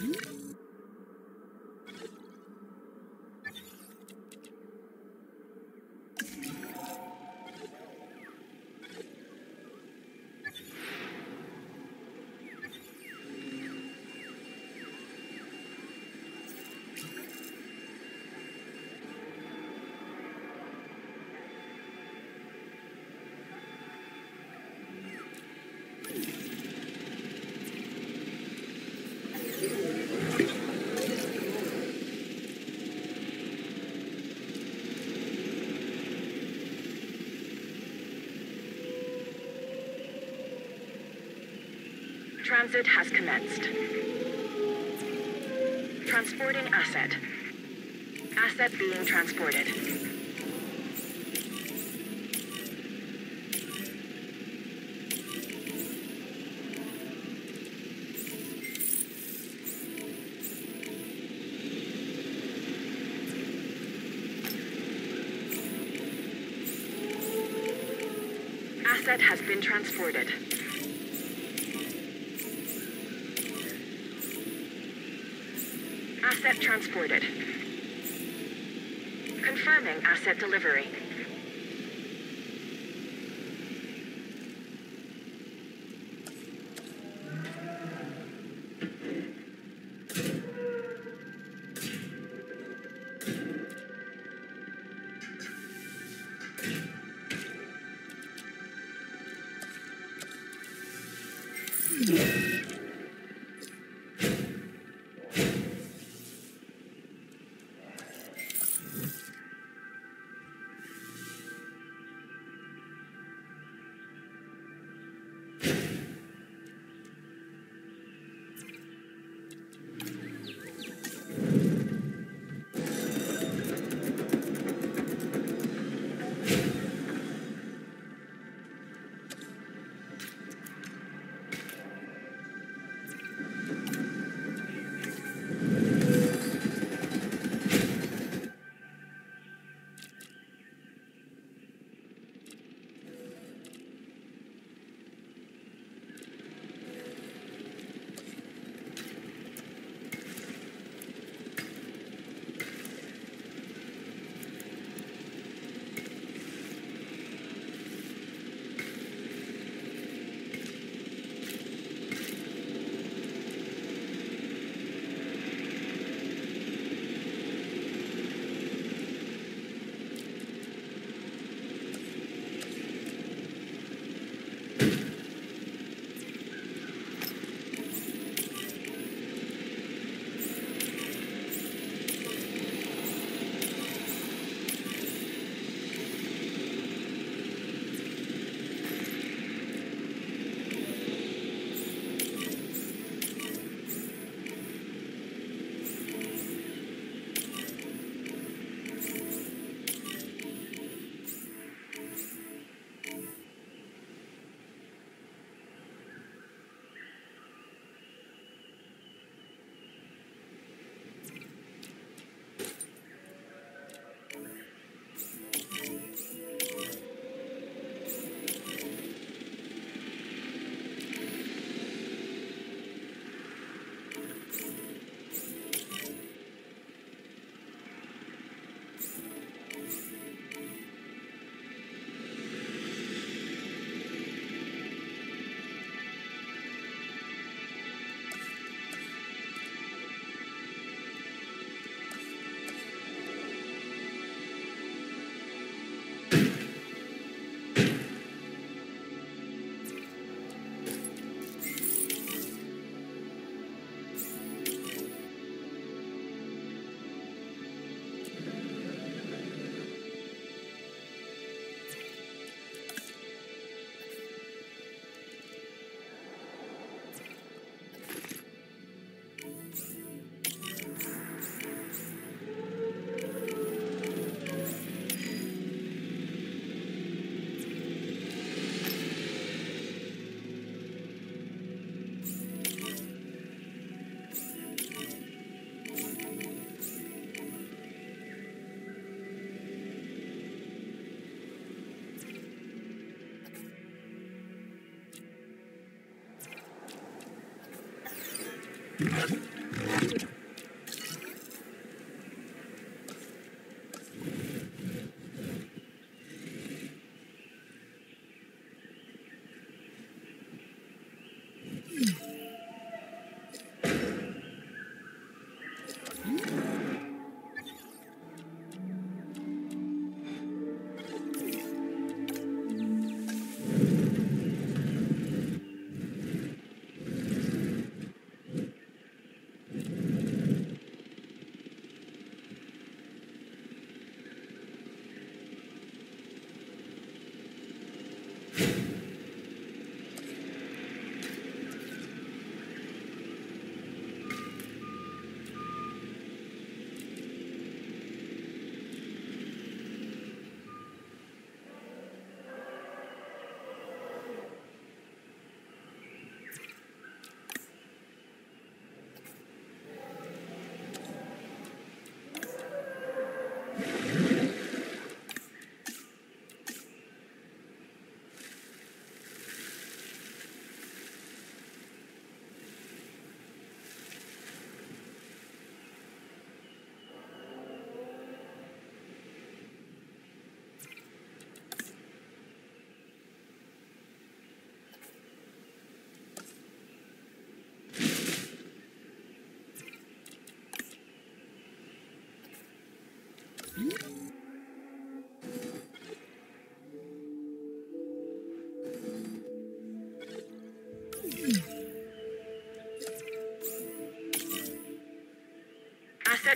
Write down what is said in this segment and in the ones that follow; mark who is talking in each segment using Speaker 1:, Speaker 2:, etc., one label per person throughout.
Speaker 1: Mm-hmm. Transit has commenced. Transporting asset. Asset being transported. Asset has been transported. Asset transported. Confirming asset delivery.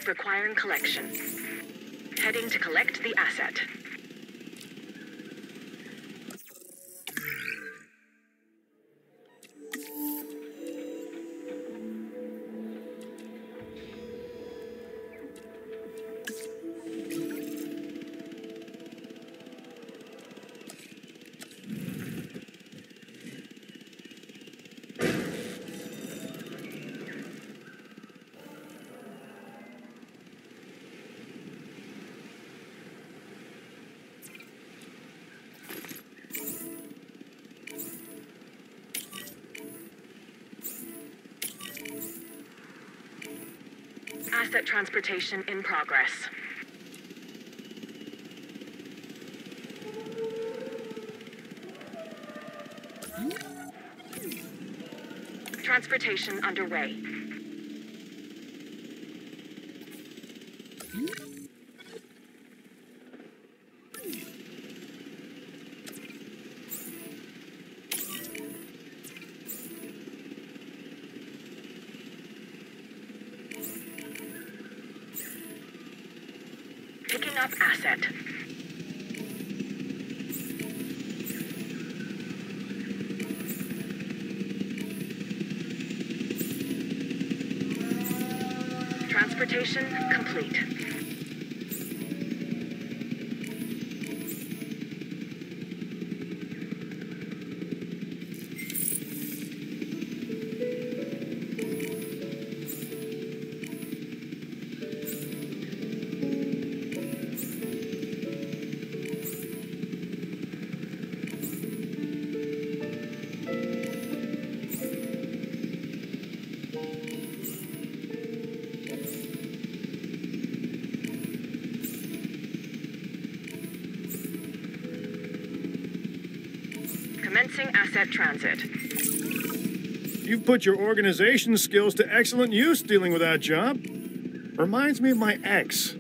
Speaker 1: Requiring collection. Heading to collect the asset. Asset transportation in progress. Transportation underway. Complete. Commencing asset transit.
Speaker 2: You've put your organization skills to excellent use dealing with that job. Reminds me of my ex.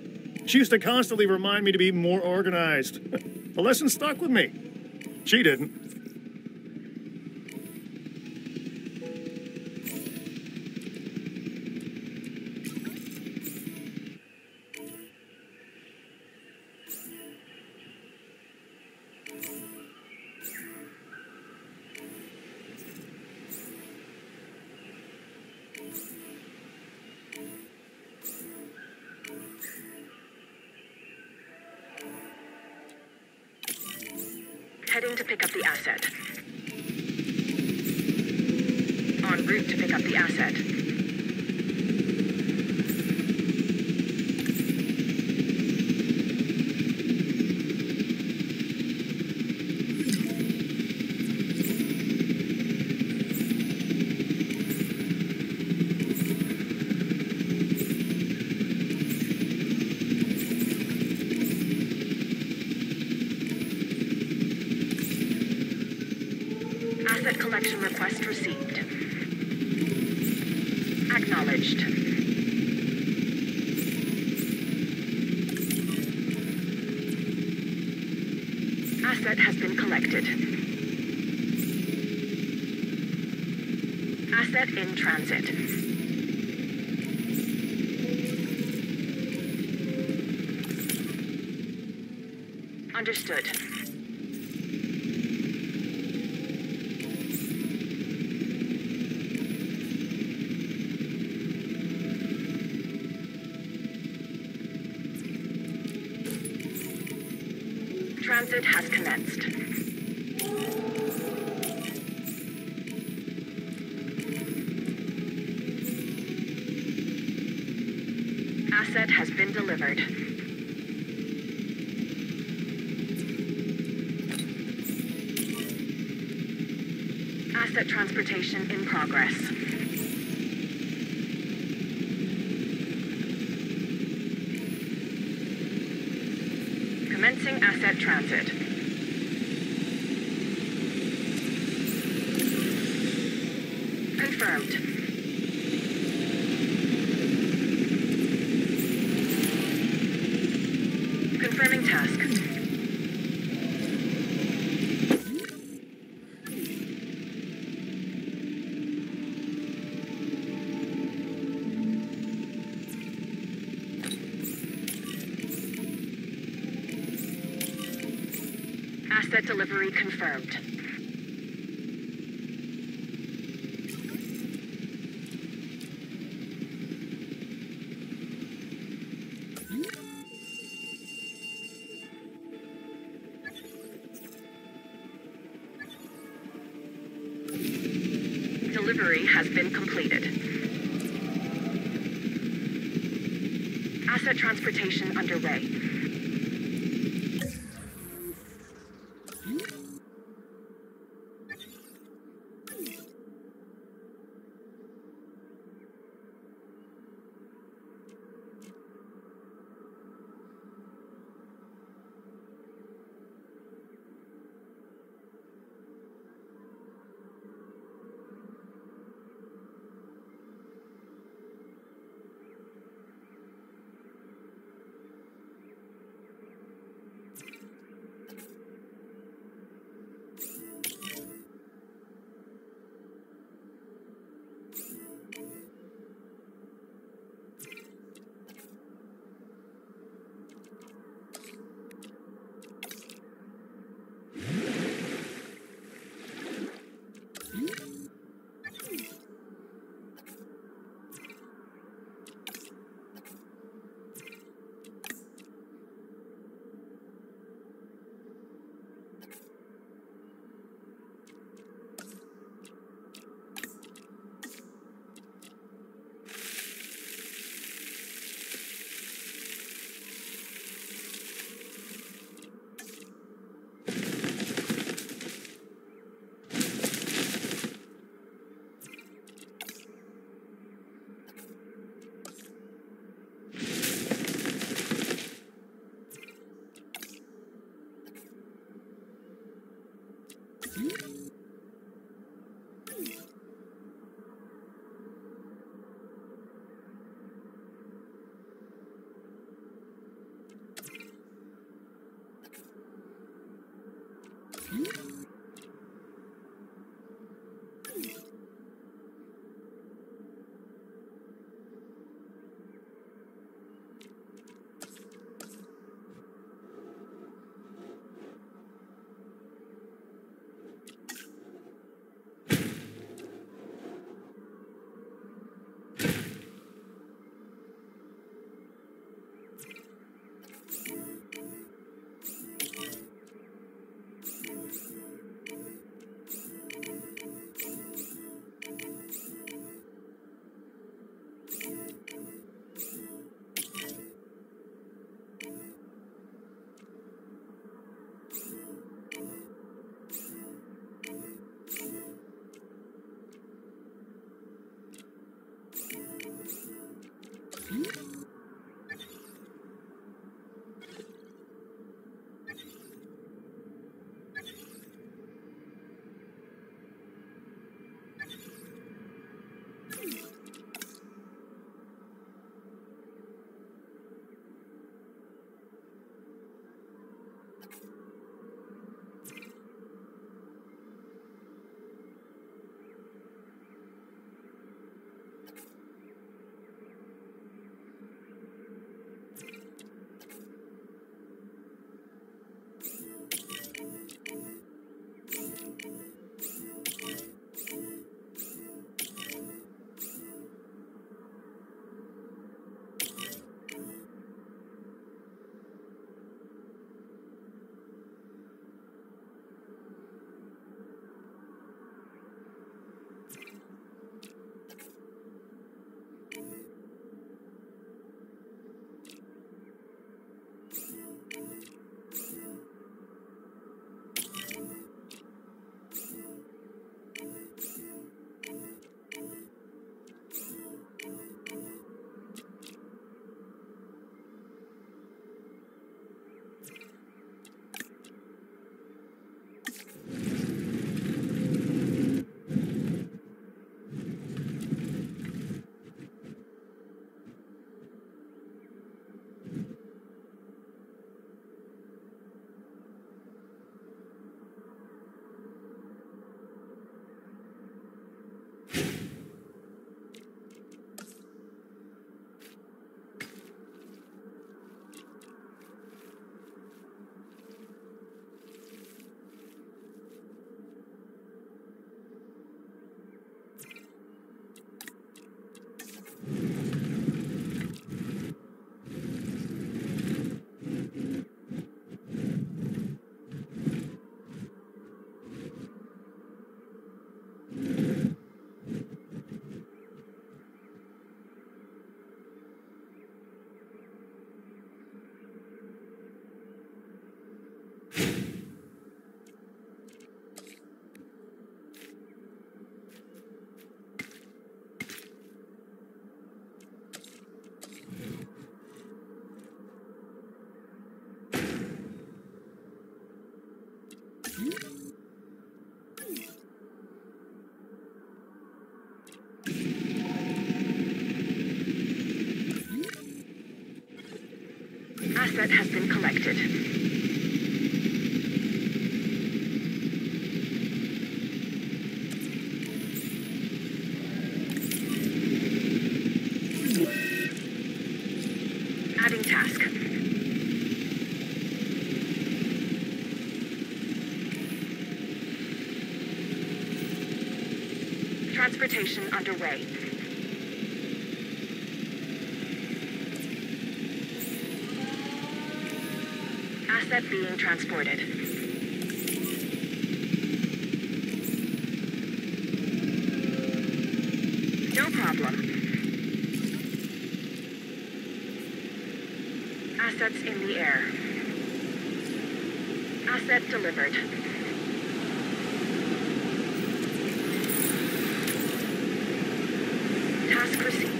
Speaker 2: She used to constantly remind me to be more organized. the lesson stuck with me. She didn't.
Speaker 1: Heading to pick up the asset. En route to pick up the asset. Asset in transit. Understood. confirmed. Confirming task. Asset delivery confirmed. transportation Asset has been collected. Adding task. Transportation underway. Asset being transported. No problem. Assets in the air. Asset delivered. Task received.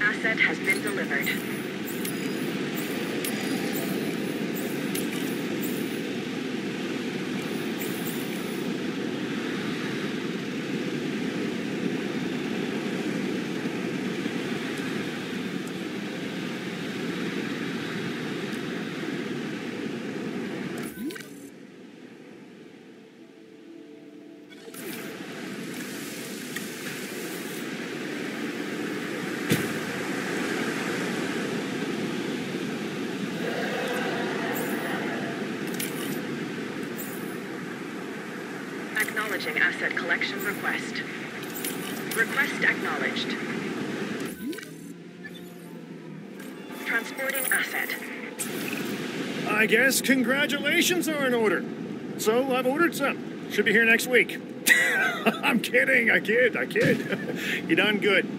Speaker 1: Asset has been delivered. Acknowledging asset collection request. Request acknowledged. Transporting asset.
Speaker 2: I guess congratulations are in order. So I've ordered some. Should be here next week. I'm kidding. I kid. I kid. you done good.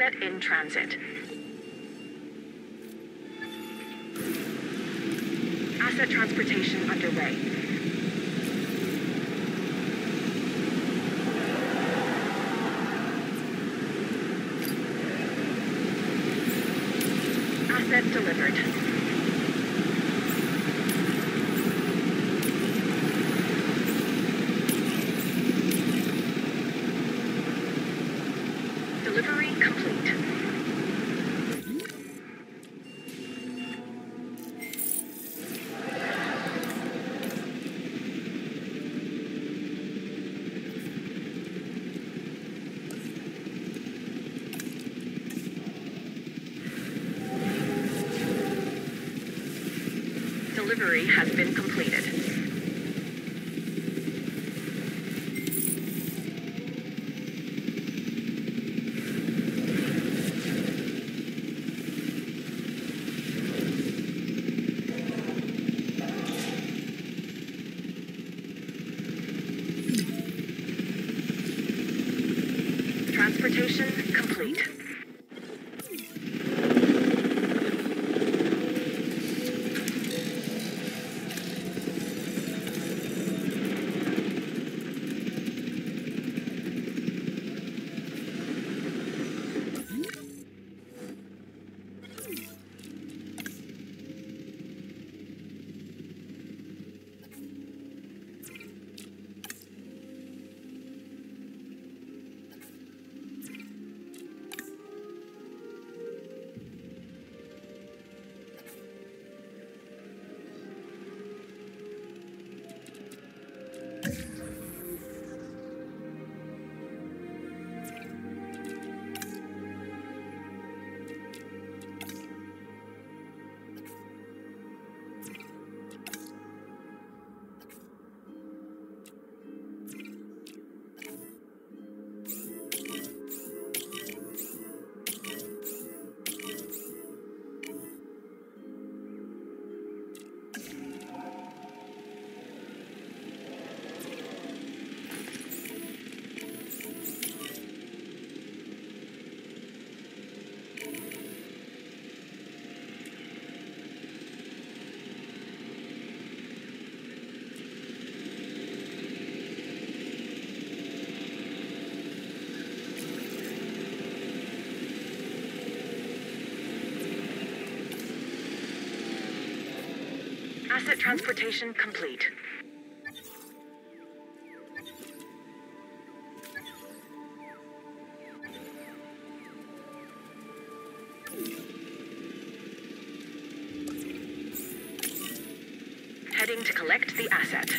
Speaker 1: Asset in transit. Asset transportation underway. Asset delivered. Delivery complete. Delivery has been completed. Transportation complete. Asset transportation complete. Heading to collect the asset.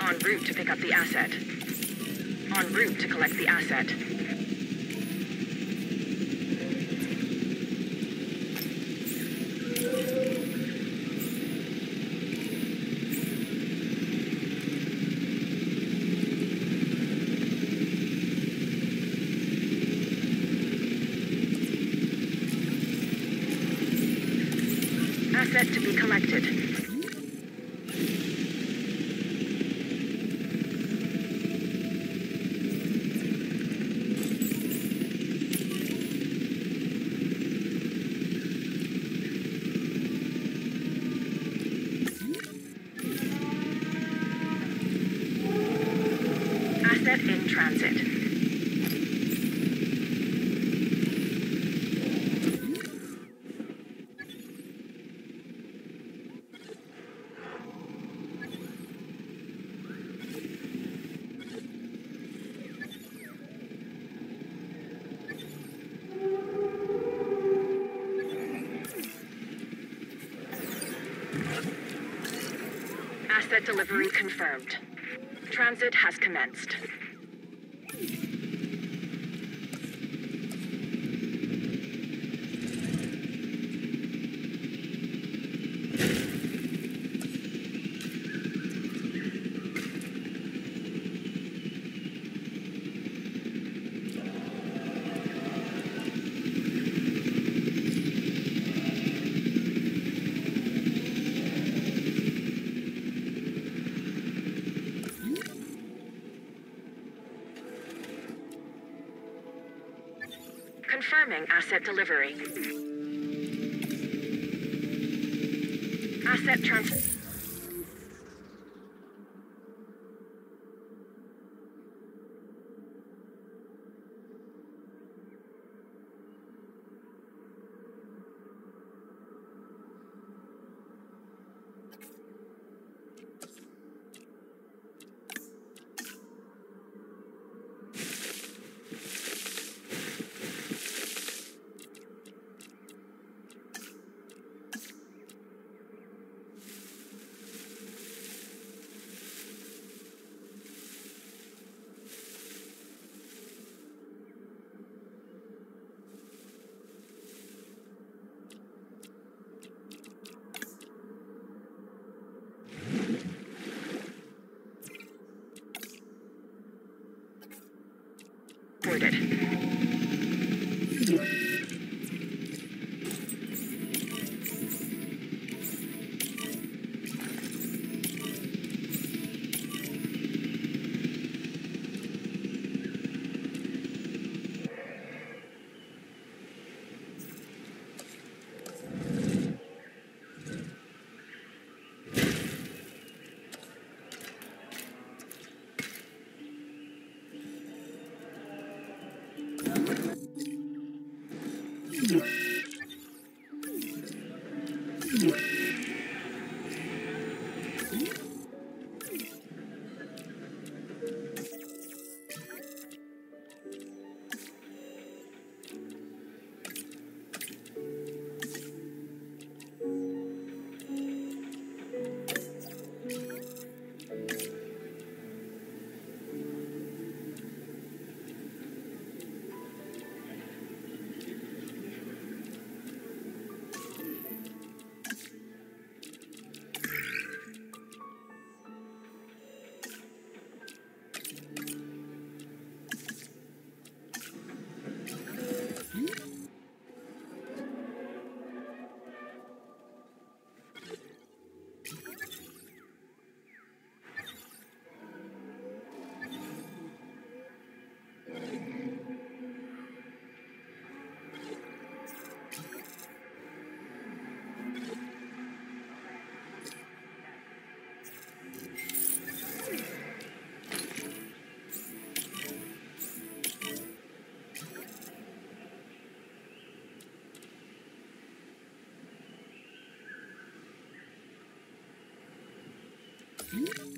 Speaker 1: En route to pick up the asset. En route to collect the. Asset to be collected. Asset in transit. Asset delivery confirmed. Transit has commenced. Confirming asset delivery. Asset trans... Boarded.
Speaker 3: Mm-hmm.